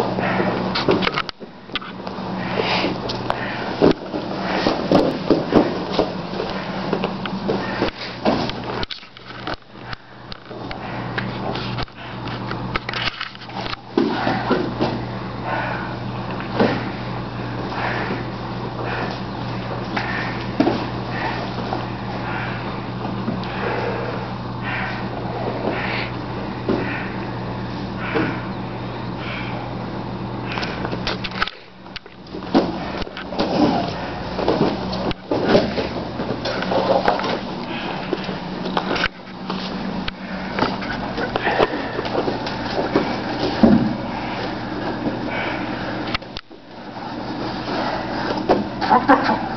compra. What fuck?